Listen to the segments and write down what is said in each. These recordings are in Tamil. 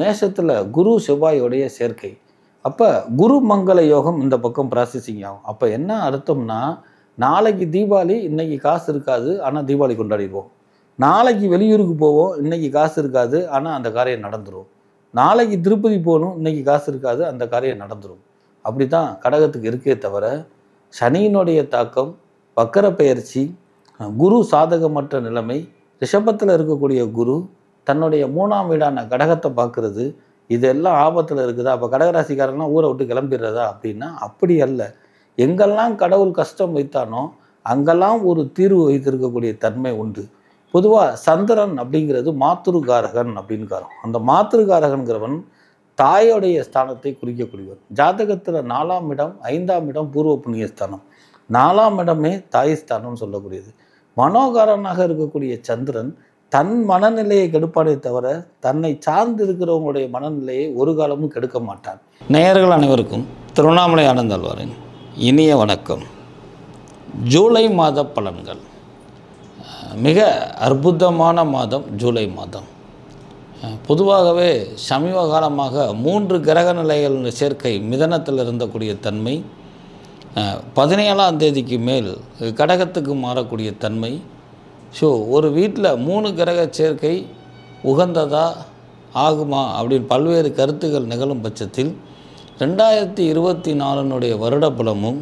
மேஷத்தில் குரு செவ்வாயோடைய சேர்க்கை. அப்போ குரு மங்கள யோகம் இந்த பக்கம் ப்ராசஸிங் ஆகும் அப்போ என்ன அர்த்தம்னா நாளைக்கு தீபாவளி இன்னைக்கு காசு இருக்காது ஆனால் தீபாவளி கொண்டாடிடுவோம். நாளைக்கு வெளியூருக்கு போவோம் இன்னைக்கு காசு இருக்காது ஆனால் அந்த காரியம் நடந்துடும் நாளைக்கு திருப்பதி போகணும் இன்னைக்கு காசு இருக்காது அந்த காரியம் நடந்துடும் அப்படி தான் கடகத்துக்கு இருக்கே தவிர சனியினுடைய தாக்கம் வக்கர பெயர்ச்சி குரு சாதகமற்ற நிலைமை ரிஷபத்தில் இருக்கக்கூடிய குரு தன்னுடைய மூணாம் வீடான கடகத்தை பார்க்கறது இதெல்லாம் ஆபத்தில் இருக்குதா? அப்போ கடகராசிக்காரன்லாம் ஊரை விட்டு கிளம்பிடுறதா அப்படின்னா அப்படி அல்ல. எங்கெல்லாம் கடவுள் கஷ்டம் வைத்தானோ அங்கெல்லாம் ஒரு தீர்வு வைத்திருக்கக்கூடிய தன்மை உண்டு. பொதுவாக சந்திரன் அப்படிங்கிறது மாத்திருக்காரகன் அப்படின்னு காரம் அந்த மாத்திருக்காரகன்கிறவன் தாயோடைய ஸ்தானத்தை குறிக்கக்கூடியவர். ஜாதகத்தில் நாலாம் இடம் ஐந்தாம் இடம் பூர்வ புண்ணிய ஸ்தானம். நாலாம் இடமே தாய் ஸ்தானம்னு சொல்லக்கூடியது. மனோகாரனாக இருக்கக்கூடிய சந்திரன் தன் மனநிலையை கெடுப்பானே தவிர தன்னை சார்ந்து இருக்கிறவங்களுடைய மனநிலையை ஒரு காலமும் கெடுக்க மாட்டான். நேயர்கள் அனைவருக்கும் திருவண்ணாமலை ஆனந்தாழ்வாரின் இனிய வணக்கம். ஜூலை மாத பலன்கள். மிக அற்புதமான மாதம் ஜூலை மாதம். பொதுவாகவே சமீப காலமாக மூன்று கிரக நிலைகள் சேர்க்கை மிதனத்தில் இருந்தக்கூடிய தன்மை பதினேழாம் தேதிக்கு மேல் கடகத்துக்கு மாறக்கூடிய தன்மை ஸோ ஒரு வீட்டில் மூணு கிரக சேர்க்கை உகந்ததா ஆகுமா அப்படின்னு பல்வேறு கருத்துக்கள் நிகழும் பட்சத்தில் ரெண்டாயிரத்தி இருபத்தி நாலுனுடைய வருட புலமும்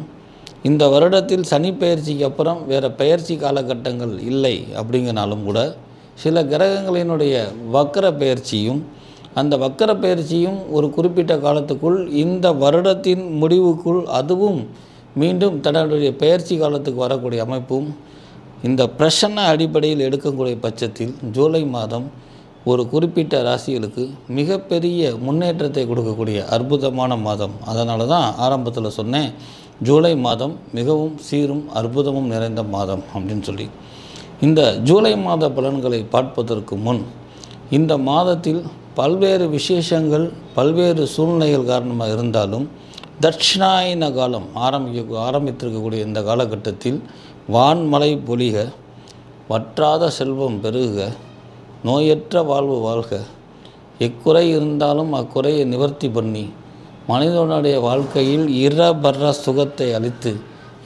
இந்த வருடத்தில் சனி பயிற்சிக்கு அப்புறம் வேறு பெயர்ச்சி காலகட்டங்கள் இல்லை அப்படிங்கனாலும் கூட சில கிரகங்களினுடைய வக்கர பயிற்சியும் அந்த வக்கர பயிற்சியும் ஒரு குறிப்பிட்ட காலத்துக்குள் இந்த வருடத்தின் முடிவுக்குள் அதுவும் மீண்டும் தன்னுடைய பயிற்சி காலத்துக்கு வரக்கூடிய அமைப்பும் இந்த பிரசன்ன அடிப்படையில் எடுக்கக்கூடிய பட்சத்தில் ஜூலை மாதம் ஒரு குறிப்பிட்ட ராசிகளுக்கு மிகப்பெரிய முன்னேற்றத்தை கொடுக்கக்கூடிய அற்புதமான மாதம். அதனால தான் ஆரம்பத்தில் சொன்னேன் ஜூலை மாதம் மிகவும் சீரும் அற்புதமும் நிறைந்த மாதம் அப்படின்னு சொல்லி. இந்த ஜூலை மாத பலன்களை பார்ப்பதற்கு முன் இந்த மாதத்தில் பல்வேறு விசேஷங்கள் பல்வேறு சூழ்நிலைகள் காரணமாக இருந்தாலும் தட்சிணாயன காலம் ஆரம்பிக்க ஆரம்பித்திருக்கக்கூடிய இந்த காலகட்டத்தில் வான்மலை பொலிக வற்றாத செல்வம் பெருக நோயற்ற வாழ்வு வாழ்க. எக்குறை இருந்தாலும் அக்குறையை நிவர்த்தி பண்ணி மனிதனுடைய வாழ்க்கையில் இரபர சுகத்தை அளித்து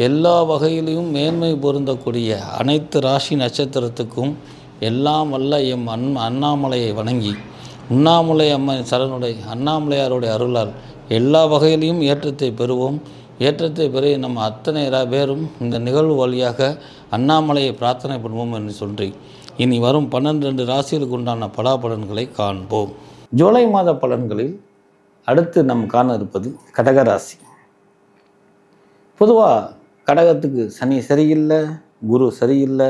எல்லா வகையிலையும் மேன்மை பொருந்தக்கூடிய அனைத்து ராசி நட்சத்திரத்துக்கும் எல்லாம் வல்ல எம் அன் அண்ணாமலையை வணங்கி உண்ணாமலை அம்மன் சரணுடைய அண்ணாமலையாருடைய அருளால் எல்லா வகையிலையும் ஏற்றத்தை பெறுவோம். ஏற்றத்தை பெற நம்ம அத்தனை பேரும் இந்த நிகழ்வு வழியாக அண்ணாமலையை பிரார்த்தனை பண்ணுவோம் என்று சொல்லி இனி வரும் பன்னெண்டு ராசிகளுக்கு உண்டான பலாபலன்களை காண்போம். ஜூலை மாத பலன்களில் அடுத்து நம் காண இருப்பது கடகராசி. பொதுவாக கடகத்துக்கு சனி சரியில்லை குரு சரியில்லை.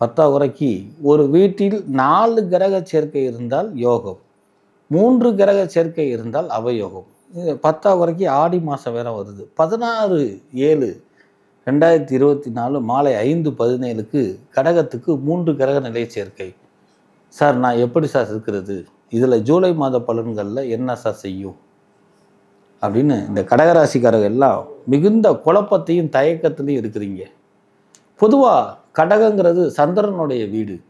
பத்தாக்குறைக்கு ஒரு வீட்டில் நாலு கிரக சேர்க்கை இருந்தால் யோகம் மூன்று கிரக சேர்க்கை இருந்தால் அவயோகம். பத்தாவது வரைக்கும் ஆடி மாதம் வேற வருது. பதினாறு ஏழு ரெண்டாயிரத்தி இருபத்தி நாலு மாலை ஐந்து பதினேழுக்கு கடகத்துக்கு மூன்று கிரக நிலை சேர்க்கை. சார் நான் எப்படி சார் இருக்கிறது? இதில் ஜூலை மாத பலன்களில் என்ன சார் செய்யும்? அப்படின்னு இந்த கடகராசிக்காரர்கள் எல்லாம் மிகுந்த குழப்பத்தையும் தயக்கத்திலையும் இருக்கிறீங்க. பொதுவாக கடகங்கிறது சந்திரனுடைய வீடு.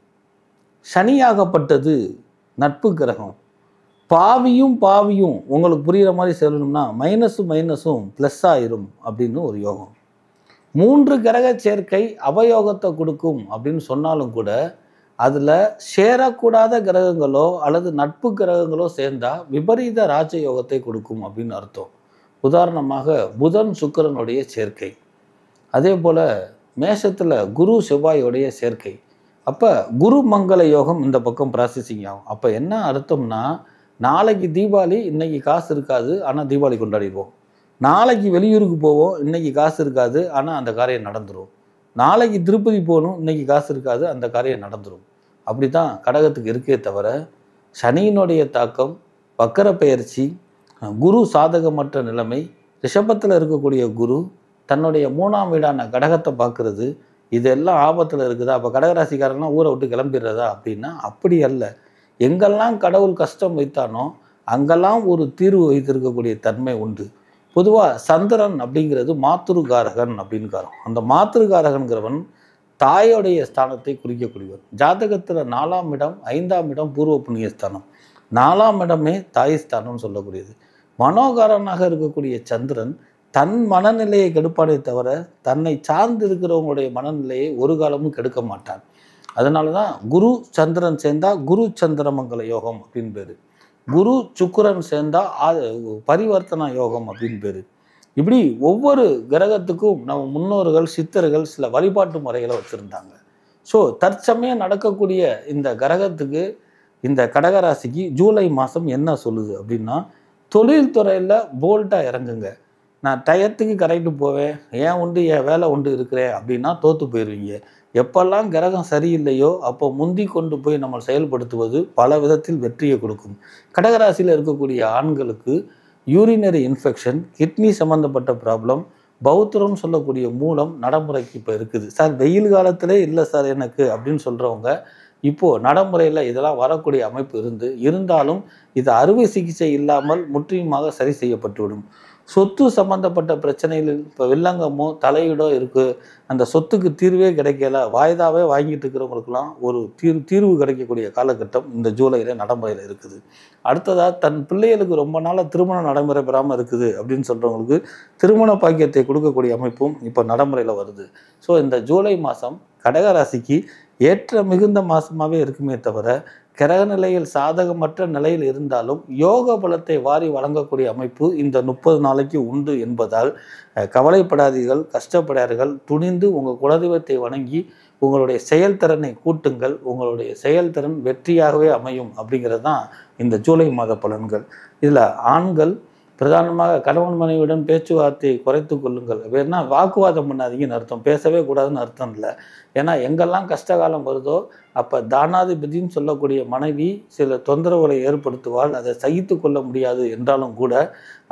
சனியாகப்பட்டது நட்பு கிரகம். பாவியும் பாவியும் உங்களுக்கு புரிகிற மாதிரி சொல்லணும்னா மைனஸும் மைனஸும் ப்ளஸ் ஆயிரும் அப்படின்னு ஒரு யோகம். மூன்று கிரக சேர்க்கை அவயோகத்தை கொடுக்கும் அப்படின்னு சொன்னாலும் கூட அதில் சேரக்கூடாத கிரகங்களோ அல்லது நட்பு கிரகங்களோ சேர்ந்தால் விபரீத ராஜயோகத்தை கொடுக்கும் அப்படின்னு அர்த்தம். உதாரணமாக புதன் சுக்கிரனுடைய சேர்க்கை. அதே போல் மேஷத்தில் குரு செவ்வாயோடைய சேர்க்கை. அப்போ குரு மங்கள யோகம் இந்த பக்கம் ப்ராசஸிங் ஆகும். அப்போ என்ன அர்த்தம்னா நாளைக்கு தீபாவளி இன்னைக்கு காசு இருக்காது ஆனால் தீபாவளி கொண்டாடிடுவோம். நாளைக்கு வெளியூருக்கு போவோம் இன்னைக்கு காசு இருக்காது ஆனால் அந்த காரியம் நடந்துடும் நாளைக்கு திருப்பதி போகணும் இன்னைக்கு காசு இருக்காது அந்த காரியம் நடந்துடும் அப்படி தான் கடகத்துக்கு இருக்கே தவிர சனியினுடைய தாக்கம் வக்கர பயிற்சி குரு சாதகமற்ற நிலைமை ரிஷபத்தில் இருக்கக்கூடிய குரு தன்னுடைய மூணாம் வீடான கடகத்தை பார்க்கறது இதெல்லாம் ஆபத்தில் இருக்குதா? அப்போ கடகராசிக்காரன்லாம் ஊரை விட்டு கிளம்பிடுறதா? அப்படின்னா அப்படி அல்ல. எங்கெல்லாம் கடவுள் கஷ்டம் வைத்தானோ அங்கெல்லாம் ஒரு தீர்வு வைத்திருக்கக்கூடிய தன்மை உண்டு. பொதுவாக சந்திரன் அப்படிங்கிறது மாத்திருக்காரகன் அப்படின்னு காரம் அந்த மாத்துருகாரகன்கிறவன் தாயோடைய ஸ்தானத்தை குறிக்கக்கூடியவர். ஜாதகத்தில் நாலாம் இடம் ஐந்தாம் இடம் பூர்வ புண்ணிய ஸ்தானம். நாலாம் இடமே தாய்ஸ்தானம்னு சொல்லக்கூடியது. மனோகாரனாக இருக்கக்கூடிய சந்திரன் தன் மனநிலையை கெடுப்பானே தவிர தன்னை சார்ந்து இருக்கிறவங்களுடைய மனநிலையை ஒரு காலமும் கெடுக்க மாட்டான். அதனால தான் குரு சந்திரன் சேர்ந்தா குரு சந்திரமங்கல யோகம் அப்படின்னு பேர். குரு சுக்கரன் சேர்ந்தா பரிவர்த்தனா பரிவர்த்தன யோகம் அப்படின்னு பேர். இப்படி ஒவ்வொரு கிரகத்துக்கும் நம்ம முன்னோர்கள் சித்தர்கள் சில வழிபாட்டு முறைகளை வச்சுருந்தாங்க. ஸோ தற்சமயம் நடக்கக்கூடிய இந்த கிரகத்துக்கு இந்த கடகராசிக்கு ஜூலை மாதம் என்ன சொல்லுது அப்படின்னா தொழில்துறையில் போல்ட்டாக இறங்குங்க. நான் டயத்துக்கு கரெக்டு போவேன் ஏன் உண்டு என் வேலை உண்டு இருக்கிறேன் அப்படின்னா தோற்று போயிடுவீங்க எப்பெல்லாம் கிரகம் சரியில்லையோ அப்போ முந்தி கொண்டு போய் நம்ம செயல்படுத்துவது பல விதத்தில் வெற்றியை கொடுக்கும். கடகராசியில் இருக்கக்கூடிய ஆண்களுக்கு யூரினரி இன்ஃபெக்ஷன் கிட்னி சம்மந்தப்பட்ட ப்ராப்ளம் பௌத்திரம்னு சொல்லக்கூடிய மூலம் நடைமுறைக்கு இப்போ இருக்குது. சார் வெயில் காலத்திலே இல்லை சார் எனக்கு அப்படின்னு சொல்கிறவங்க இப்போது நடைமுறையில் இதெல்லாம் வரக்கூடிய அமைப்பு இருந்து இருந்தாலும் இது அறுவை சிகிச்சை இல்லாமல் முற்றிலுமாக சரி செய்யப்பட்டுவிடும். சொத்து சம்பந்தப்பட்ட பிரச்சனைகள் இப்போ வில்லங்கமோ தலையீடோ இருக்குது அந்த சொத்துக்கு தீர்வே கிடைக்கல. வாய்தாவே வாங்கிட்டு இருக்கிறவங்களுக்குலாம் ஒரு தீர்வு தீர்வு கிடைக்கக்கூடிய காலகட்டம் இந்த ஜூலையில் நடைமுறையில் இருக்குது. அடுத்ததாக தன் பிள்ளைகளுக்கு ரொம்ப நாளாக திருமணம் நடைமுறை பெறாமல் இருக்குது அப்படின்னு சொல்கிறவங்களுக்கு திருமண பாக்கியத்தை கொடுக்கக்கூடிய அமைப்பும் இப்போ நடைமுறையில் வருது. ஸோ இந்த ஜூலை மாதம் கடகராசிக்கு ஏற்ற மிகுந்த மாதமாகவே இருக்குமே தவிர கிரக நிலையில் சாதகமற்ற நிலையில் இருந்தாலும் யோக பலத்தை வாரி வழங்கக்கூடிய அமைப்பு இந்த முப்பது நாளைக்கு உண்டு என்பதால் கவலைப்படாதீர்கள் கஷ்டப்படாதீர்கள். துணிந்து உங்கள் குலதெய்வத்தை வணங்கி உங்களுடைய செயல்திறனை கூட்டுங்கள். உங்களுடைய செயல்திறன் வெற்றியாகவே அமையும் அப்படிங்கிறது தான் இந்த ஜூலை மாத பலன்கள். இதில் ஆண்கள் பிரதானமாக கணவன் மனைவியுடன் பேச்சுவார்த்தையை குறைத்து கொள்ளுங்கள். வேணா வாக்குவாதம் பண்ணாதீங்கன்னு அர்த்தம். பேசவே கூடாதுன்னு அர்த்தம் இல்லை. ஏன்னா எங்கெல்லாம் கஷ்டகாலம் வருதோ அப்போ தானாதிபதினு சொல்லக்கூடிய மனைவி சில தொந்தரவுகளை ஏற்படுத்துவாள். அதை சகித்து கொள்ள முடியாது என்றாலும் கூட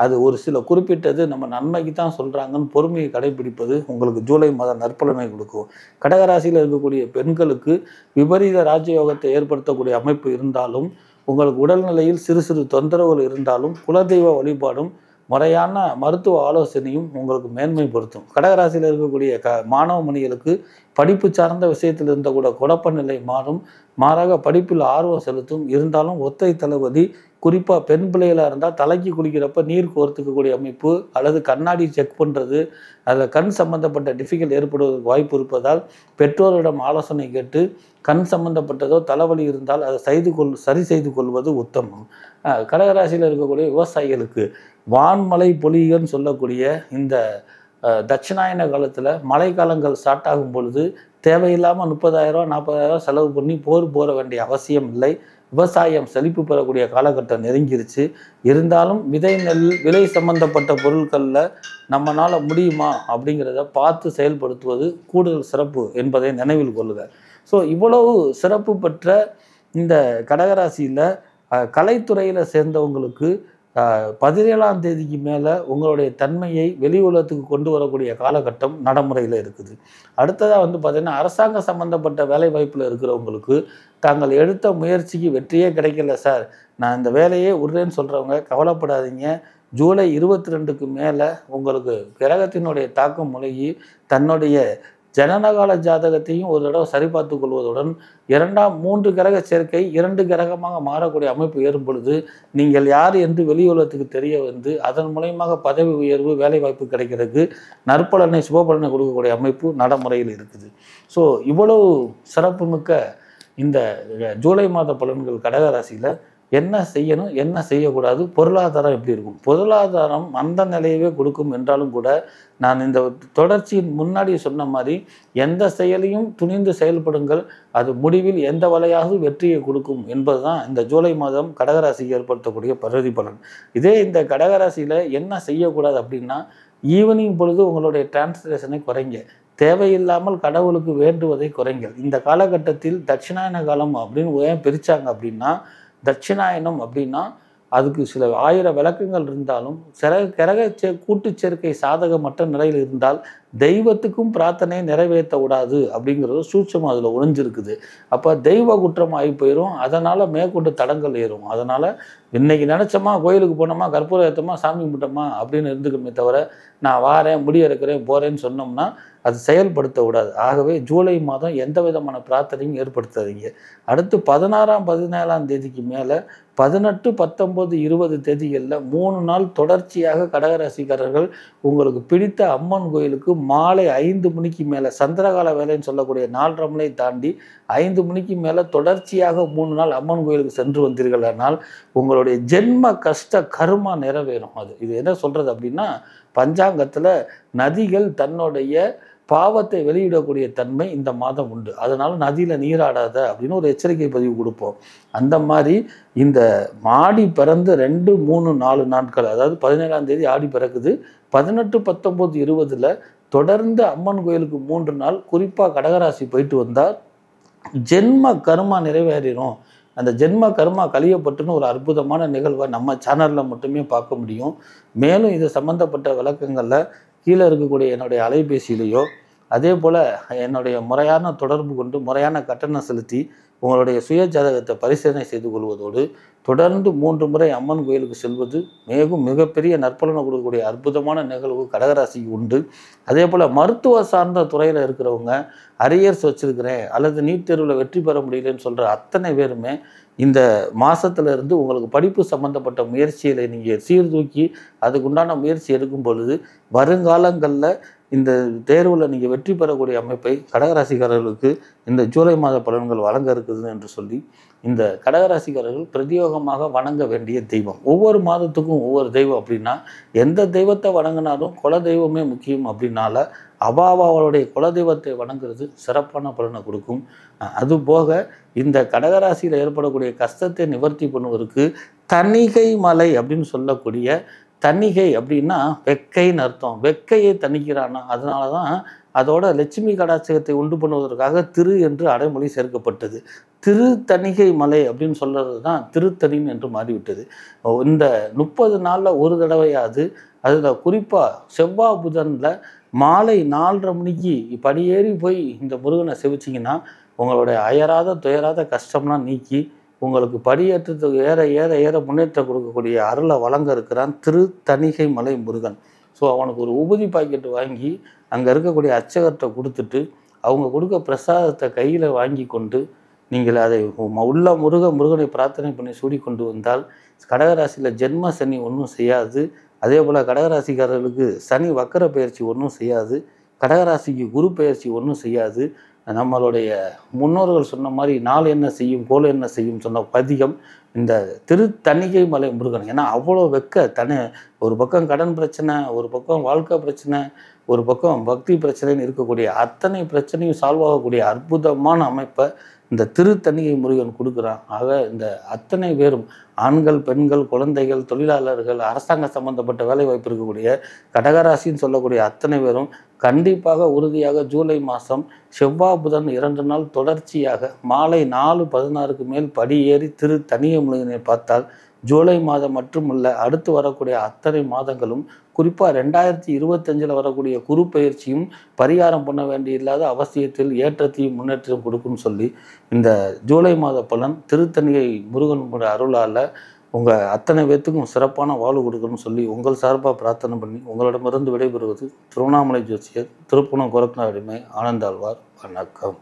அது ஒரு சில குறிப்பிட்டது நம்ம நன்மைக்கு தான் சொல்கிறாங்கன்னு பொறுமையை கடைபிடிப்பது உங்களுக்கு ஜூலை மாதம் நற்பலனை கொடுக்கும். கடகராசியில் இருக்கக்கூடிய பெண்களுக்கு விபரீத ராஜயோகத்தை ஏற்படுத்தக்கூடிய அமைப்பு இருந்தாலும் உங்களுக்கு உடல்நிலையில் சிறு சிறு தொந்தரவுகள் இருந்தாலும் குலதெய்வ வழிபாடும் முறையான மருத்துவ ஆலோசனையும் உங்களுக்கு மேன்மைப்படுத்தும். கடகராசியில் இருக்கக்கூடிய க மாணவ மணிகளுக்கு படிப்பு சார்ந்த விஷயத்தில் இருந்த கூட குழப்ப நிலை மாறும். மாறாக படிப்பில் ஆர்வம் செலுத்தும். இருந்தாலும் ஒத்தை தளபதி குறிப்பாக பெண் பிள்ளைகளாக இருந்தால் தலைக்கு குளிக்கிறப்ப நீர் கோர்த்துக்கக்கூடிய அமைப்பு அல்லது கண்ணாடி செக் பண்ணுறது அதில் கண் சம்பந்தப்பட்ட டிஃபிகல்ட் ஏற்படுவதற்கு வாய்ப்பு இருப்பதால் பெற்றோரிடம் ஆலோசனை கேட்டு கண் சம்பந்தப்பட்டதோ தலைவலி இருந்தால் அதை செய்து கொள் சரி செய்து கொள்வது உத்தமம். கடகராசியில் இருக்கக்கூடிய விவசாயிகளுக்கு வான்மலை பொலிகள்னு சொல்லக்கூடிய இந்த தட்சிணாயன காலத்தில் மழைக்காலங்கள் ஸ்டார்ட் ஆகும் பொழுது தேவையில்லாமல் முப்பதாயிரம் நாற்பதாயிரம் செலவு பண்ணி போர் போற வேண்டிய அவசியம் இல்லை. விவசாயம் செழிப்பு பெறக்கூடிய காலகட்டம் நெருங்கிருச்சு. இருந்தாலும் விதை நெல் விலை சம்பந்தப்பட்ட பொருட்களில் நம்மளால் முடியுமா அப்படிங்கிறத பார்த்து செயல்படுத்துவது கூடுதல் சிறப்பு என்பதை நினைவில் கொள்ளுக ஸோ இவ்வளவு சிறப்பு பெற்ற இந்த கடகராசியில் கலைத்துறையில் சேர்ந்தவங்களுக்கு பதினேழாம் தேதிக்கு மேலே உங்களுடைய தன்மையை வெளி உலகத்துக்கு கொண்டு வரக்கூடிய காலகட்டம் நடைமுறையில் இருக்குது. அடுத்ததாக வந்து பார்த்திங்கன்னா அரசாங்க சம்மந்தப்பட்ட வேலை வாய்ப்பில் இருக்கிறவங்களுக்கு தாங்கள் எடுத்த முயற்சிக்கு வெற்றியே கிடைக்கல சார் நான் இந்த வேலையே விடுறேன்னு சொல்கிறவங்க கவலைப்படாதீங்க. ஜூலை இருபத்தி ரெண்டுக்கு மேலே உங்களுக்கு கிரகத்தினுடைய தாக்கம் முழுகி தன்னுடைய ஜனனகால ஜாதகத்தையும் ஒரு தடவை சரிபார்த்து கொள்வதுடன் இரண்டாம் மூன்று கிரக சேர்க்கை இரண்டு கிரகமாக மாறக்கூடிய அமைப்பு ஏறும்பொழுது நீங்கள் யார் என்று வெளியுலகத்துக்கு தெரிய வந்து அதன் மூலயமாக பதவி உயர்வு வேலைவாய்ப்பு கிடைக்கிறதுக்கு நற்பலனை சுபபலனை கொடுக்கக்கூடிய அமைப்பு நடைமுறையில் இருக்குது. ஸோ இவ்வளவு சிறப்புமிக்க இந்த ஜூலை மாத பலன்கள் கடகராசியில் என்ன செய்யணும் என்ன செய்யக்கூடாது பொருளாதாரம் எப்படி இருக்கும்? பொருளாதாரம் அந்த நிலையவே கொடுக்கும் என்றாலும் கூட நான் இந்த தொடர்ச்சியின் முன்னாடி சொன்ன மாதிரி எந்த செயலையும் துணிந்து செயல்படுங்கள் அது முடிவில் எந்த வலையாவது வெற்றியை கொடுக்கும் என்பதுதான் இந்த ஜூலை மாதம் கடகராசிக்கு ஏற்படுத்தக்கூடிய பருதி பலன் இதே இந்த கடகராசியில் என்ன செய்யக்கூடாது அப்படின்னா ஈவினிங் பொழுது உங்களுடைய டிரான்ஸ்லேஷனை குறைங்க. தேவையில்லாமல் கடவுளுக்கு வேண்டுவதை குறைங்கள். இந்த காலகட்டத்தில் தட்சிணாயன காலம் அப்படின்னு ஏன் பிரித்தாங்க அப்படின்னா தட்சிணாயனம் அப்படின்னா அதுக்கு சில ஆயிரம் விளக்கங்கள் இருந்தாலும் சிற கிரக சே கூட்டு சேர்க்கை சாதகமற்ற நிலையில் இருந்தால் தெய்வத்துக்கும் பிரார்த்தனை நிறைவேற்ற விடாது அப்படிங்கிறது சூட்சம் அதில் ஒளிஞ்சிருக்குது. அப்போ தெய்வ குற்றம் ஆகி போயிடும் அதனால் மேற்கொண்டு தடங்கள் ஏறும். அதனால் இன்றைக்கி நினச்சோமா கோயிலுக்கு போனோமா கற்பூரம் ஏற்றமா சாமி கும்பிட்டோமா அப்படின்னு இருந்துக்கணுமே தவிர நான் வாரேன் முடி இருக்கிறேன் போகிறேன்னு சொன்னோம்னா அது செயல்படுத்த விடாது ஆகவே ஜூலை மாதம் எந்த விதமான பிரார்த்தனையும் ஏற்படுத்தாதீங்க. அடுத்து பதினாறாம் பதினேழாம் தேதிக்கு மேலே பதினெட்டு பத்தொம்போது இருபது தேதிகளில் மூணு நாள் தொடர்ச்சியாக கடகராசிக்காரர்கள் உங்களுக்கு பிடித்த அம்மன் கோயிலுக்கு மாலை ஐந்து மணிக்கு மேலே சந்திரகால வேலைன்னு சொல்லக்கூடிய நாலரை மணியை தாண்டி ஐந்து மணிக்கு மேலே தொடர்ச்சியாக மூணு நாள் அம்மன் கோயிலுக்கு சென்று வந்தீர்களானால் உங்களுடைய ஜென்ம கஷ்ட கருமா நிறைவேறும் அது. இது என்ன சொல்றது அப்படின்னா பஞ்சாங்கத்தில் நதிகள் தன்னுடைய பாவத்தை வெளியிடக்கூடிய தன்மை இந்த மாதம் உண்டு. அதனால நதியில் நீராடாத அப்படின்னு ஒரு எச்சரிக்கை பதிவு கொடுப்போம். அந்த மாதிரி இந்த மாடி பிறந்து ரெண்டு மூணு நாலு நாட்கள் அதாவது பதினேழாம் தேதி ஆடி பிறக்குது. பதினெட்டு பத்தொம்போது இருபதுல தொடர்ந்து அம்மன் கோயிலுக்கு மூன்று நாள் குறிப்பாக கடகராசி போயிட்டு வந்தால் ஜென்ம கர்மா நிறைவேறிடும் அந்த ஜென்ம கர்மா கழியப்பட்டுன்னு ஒரு அற்புதமான நிகழ்வை நம்ம சேனலில் மட்டுமே பார்க்க முடியும். மேலும் இது சம்மந்தப்பட்ட விளக்கங்களில் கீழே இருக்கக்கூடிய என்னுடைய அலைபேசியிலையோ அதே போல் என்னுடைய முறையான தொடர்பு கொண்டு முறையான கட்டணம் செலுத்தி உங்களுடைய சுய ஜாதகத்தை பரிசீலனை செய்து கொள்வதோடு தொடர்ந்து மூன்று முறை அம்மன் கோயிலுக்கு செல்வது மிகவும் மிகப்பெரிய நற்பலனை கொடுக்கக்கூடிய அற்புதமான நிகழ்வு கடகராசிக்கு உண்டு. அதே போல் மருத்துவ சார்ந்த துறையில் இருக்கிறவங்க அரியர்ஸ் வச்சுருக்கிறேன் அல்லது நீட் தேர்வில் வெற்றி பெற முடியலன்னு சொல்கிற அத்தனை பேருமே இந்த மாதத்துலேருந்து உங்களுக்கு படிப்பு சம்பந்தப்பட்ட முயற்சிகளை நீங்கள் சீர்தூக்கி அதுக்குண்டான முயற்சி எடுக்கும் பொழுது வருங்காலங்களில் இந்த தேர்வில் நீங்கள் வெற்றி பெறக்கூடிய அமைப்பை கடகராசிக்காரர்களுக்கு இந்த ஜூலை மாத பலன்கள் வழங்க இருக்குது என்று சொல்லி இந்த கடகராசிக்காரர்கள் பிரத்யோகமாக வணங்க வேண்டிய தெய்வம். ஒவ்வொரு மாதத்துக்கும் ஒவ்வொரு தெய்வம் அப்படின்னா எந்த தெய்வத்தை வணங்கினாலும் குல தெய்வமே முக்கியம் அப்படின்னால அபாவாவளுடைய குலதெய்வத்தை வணங்குறது சிறப்பான பலனை கொடுக்கும். அதுபோக இந்த கடகராசியில் ஏற்படக்கூடிய கஷ்டத்தை நிவர்த்தி பண்ணுவதற்கு தணிகை மலை அப்படின்னு சொல்லக்கூடிய தன்னிகை அப்படின்னா வெக்கைன்னு அர்த்தம். வெக்கையை தணிக்கிறானா அதனால தான் அதோட லட்சுமி கடாட்சகத்தை உண்டு பண்ணுவதற்காக திரு என்று அடைமொழி சேர்க்கப்பட்டது. திருத்தணிகை மலை அப்படின்னு சொல்கிறது தான் திருத்தணின்னு என்று மாறிவிட்டது. இந்த முப்பது நாளில் ஒரு தடவையாவது அதில் குறிப்பாக செவ்வாய் புதனில் மாலை நாலரை மணிக்கு படியேறி போய் இந்த முருகனை செவிச்சிங்கன்னா உங்களுடைய அயராத துயராத கஷ்டம்லாம் நீக்கி உங்களுக்கு படியேற்றத்துக்கு ஏற ஏற ஏற முன்னேற்றம் கொடுக்கக்கூடிய அருளை வழங்க இருக்கிறான் திருத்தணிகை மலை முருகன். ஸோ அவனுக்கு ஒரு உபதி பாக்கெட் வாங்கி அங்கே இருக்கக்கூடிய அச்சகத்தை கொடுத்துட்டு அவங்க கொடுக்க பிரசாதத்தை கையில் வாங்கி கொண்டு நீங்கள் அதை உள்ள முருக முருகனை பிரார்த்தனை பண்ணி சூடி கொண்டு வந்தால் கடகராசியில் ஜென்ம சனி ஒன்றும் செய்யாது. அதே போல் கடகராசிக்காரர்களுக்கு சனி வக்கர பயிற்சி ஒன்றும் செய்யாது. கடகராசிக்கு குரு பயிற்சி ஒன்றும் செய்யாது. நம்மளுடைய முன்னோர்கள் சொன்ன மாதிரி நாள் என்ன செய்யும் கோல் என்ன செய்யும் சொன்ன பதிகம் இந்த திருத்தணிகை மலை முருகன். ஏன்னா அவ்வளோ வெக்க தனி ஒரு பக்கம் கடன் பிரச்சனை ஒரு பக்கம் வாழ்க்கை பிரச்சனை ஒரு பக்கம் பக்தி பிரச்சனைன்னு இருக்கக்கூடிய அத்தனை பிரச்சனையும் சால்வ் ஆகக்கூடிய அற்புதமான அமைப்பை இந்த திருத்தணியை முருகன் கொடுக்குறான். ஆக இந்த அத்தனை பேரும் ஆண்கள் பெண்கள் குழந்தைகள் தொழிலாளர்கள் அரசாங்க சம்பந்தப்பட்ட வேலை வாய்ப்பு இருக்கக்கூடிய கடகராசின்னு சொல்லக்கூடிய அத்தனை பேரும் கண்டிப்பாக உறுதியாக ஜூலை மாதம் செவ்வாய் புதன் இரண்டு நாள் தொடர்ச்சியாக மாலை நாலு பதினாறுக்கு மேல் படியேறி திரு தனிய முருகனை பார்த்தால் ஜூலை மாதம் மட்டுமல்ல அடுத்து வரக்கூடிய அத்தனை மாதங்களும் குறிப்பாக ரெண்டாயிரத்தி இருபத்தஞ்சில் வரக்கூடிய குரு பயிற்சியும் பரிகாரம் பண்ண வேண்டியில்லாத அவசியத்தில் ஏற்றத்தையும் முன்னேற்றம் கொடுக்கும்னு சொல்லி இந்த ஜூலை மாத பலன் திருத்தணியை முருகனுடைய அருளால் உங்கள் அத்தனை பேர்த்துக்கும் சிறப்பான வாழ்வு கொடுக்கணும்னு சொல்லி உங்கள் சார்பாக பிரார்த்தனை பண்ணி உங்களிடமிருந்து விடைபெறுவது திருவண்ணாமலை ஜோசியர் திருப்புணம் குரக்னாடிமை ஆனந்தாழ்வார். வணக்கம்.